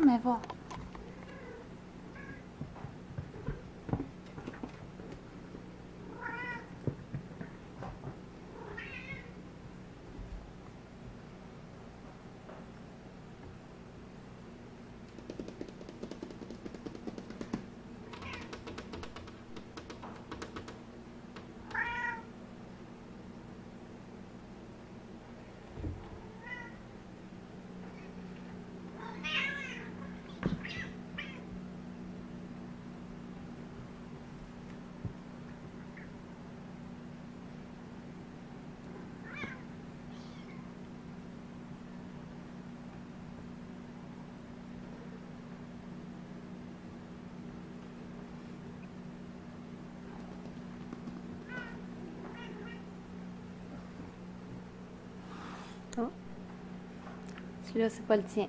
梅夫 va. Celui-là, c'est pas le tien.